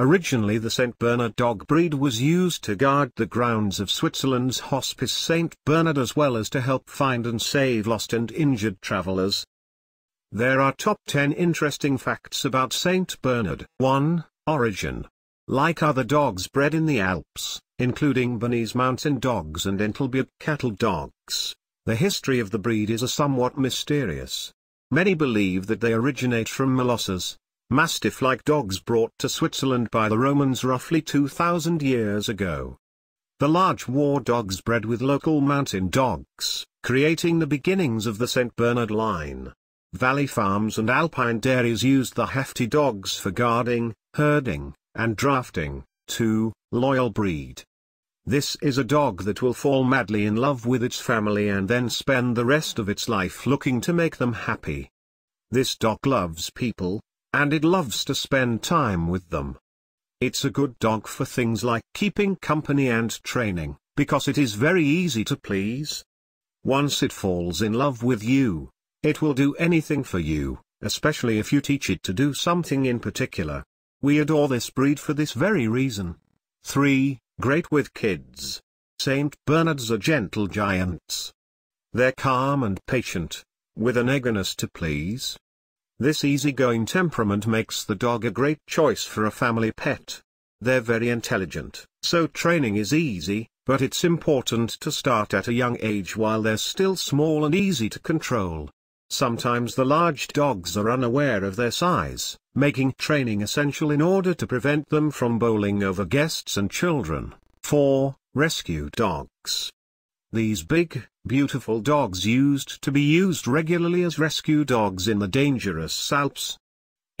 Originally the St. Bernard dog breed was used to guard the grounds of Switzerland's Hospice St. Bernard as well as to help find and save lost and injured travelers. There are top 10 interesting facts about St. Bernard. 1. Origin. Like other dogs bred in the Alps, including Bernese mountain dogs and Entlebuch cattle dogs, the history of the breed is a somewhat mysterious. Many believe that they originate from Molossers, Mastiff-like dogs brought to Switzerland by the Romans roughly 2,000 years ago. The large war dogs bred with local mountain dogs, creating the beginnings of the St. Bernard line. Valley farms and alpine dairies used the hefty dogs for guarding, herding, and drafting. 2. Loyal breed. This is a dog that will fall madly in love with its family and then spend the rest of its life looking to make them happy. This dog loves people, and it loves to spend time with them. It's a good dog for things like keeping company and training, because it is very easy to please. Once it falls in love with you, it will do anything for you, especially if you teach it to do something in particular. We adore this breed for this very reason. 3. Great with kids. St. Bernards are gentle giants. They're calm and patient, with an eagerness to please, this easygoing temperament makes the dog a great choice for a family pet. They're very intelligent, so training is easy, but it's important to start at a young age while they're still small and easy to control. Sometimes the large dogs are unaware of their size, making training essential in order to prevent them from bowling over guests and children. 4. Rescue dogs. These big, beautiful dogs used to be used regularly as rescue dogs in the dangerous Alps.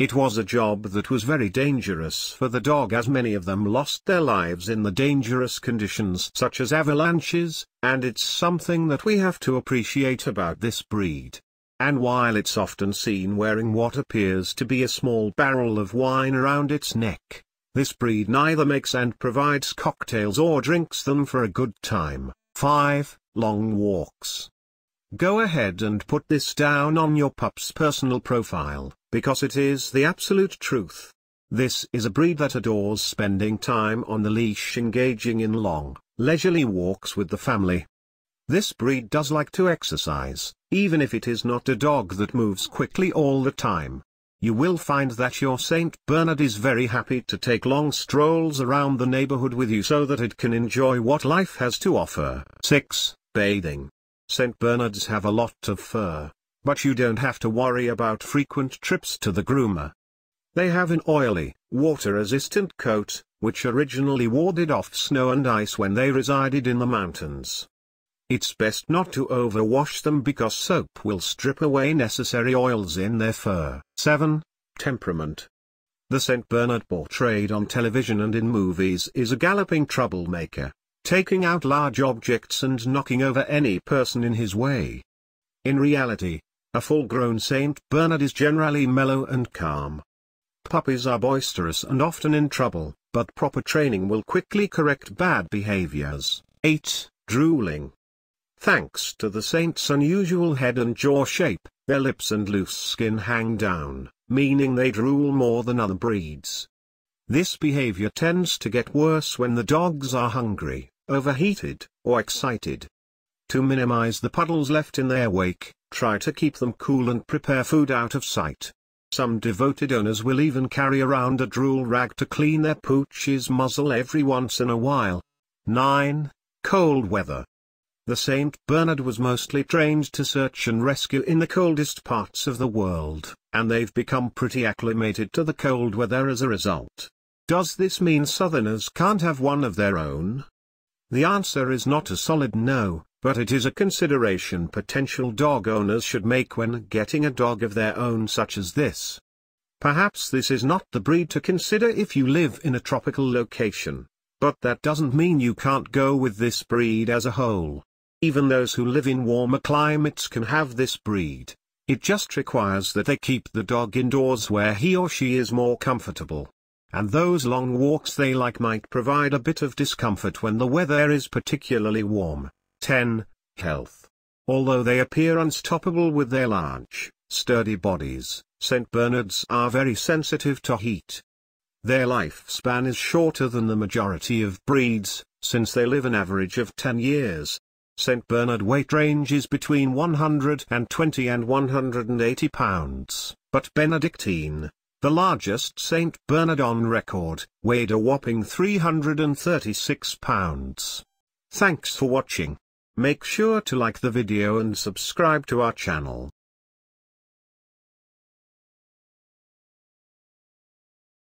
It was a job that was very dangerous for the dog as many of them lost their lives in the dangerous conditions such as avalanches, and it's something that we have to appreciate about this breed. And while it's often seen wearing what appears to be a small barrel of wine around its neck, this breed neither makes and provides cocktails or drinks them for a good time. 5. Long walks. Go ahead and put this down on your pup's personal profile, because it is the absolute truth. This is a breed that adores spending time on the leash engaging in long, leisurely walks with the family. This breed does like to exercise, even if it is not a dog that moves quickly all the time. You will find that your St. Bernard is very happy to take long strolls around the neighborhood with you so that it can enjoy what life has to offer. 6. Bathing. St. Bernards have a lot of fur, but you don't have to worry about frequent trips to the groomer. They have an oily, water-resistant coat, which originally warded off snow and ice when they resided in the mountains. It's best not to overwash them because soap will strip away necessary oils in their fur. 7. Temperament. The St. Bernard portrayed on television and in movies is a galloping troublemaker taking out large objects and knocking over any person in his way. In reality, a full-grown Saint Bernard is generally mellow and calm. Puppies are boisterous and often in trouble, but proper training will quickly correct bad behaviors. 8. Drooling. Thanks to the saint's unusual head and jaw shape, their lips and loose skin hang down, meaning they drool more than other breeds. This behavior tends to get worse when the dogs are hungry overheated, or excited. To minimize the puddles left in their wake, try to keep them cool and prepare food out of sight. Some devoted owners will even carry around a drool rag to clean their pooch's muzzle every once in a while. 9. Cold weather. The St. Bernard was mostly trained to search and rescue in the coldest parts of the world, and they've become pretty acclimated to the cold weather as a result. Does this mean southerners can't have one of their own? The answer is not a solid no, but it is a consideration potential dog owners should make when getting a dog of their own such as this. Perhaps this is not the breed to consider if you live in a tropical location, but that doesn't mean you can't go with this breed as a whole. Even those who live in warmer climates can have this breed. It just requires that they keep the dog indoors where he or she is more comfortable and those long walks they like might provide a bit of discomfort when the weather is particularly warm. 10. Health. Although they appear unstoppable with their large, sturdy bodies, St. Bernards are very sensitive to heat. Their lifespan is shorter than the majority of breeds, since they live an average of 10 years. St. Bernard weight ranges between 120 and 180 pounds, but Benedictine, the largest St. Bernard on record, weighed a whopping 336 pounds. Thanks for watching. Make sure to like the video and subscribe to our channel.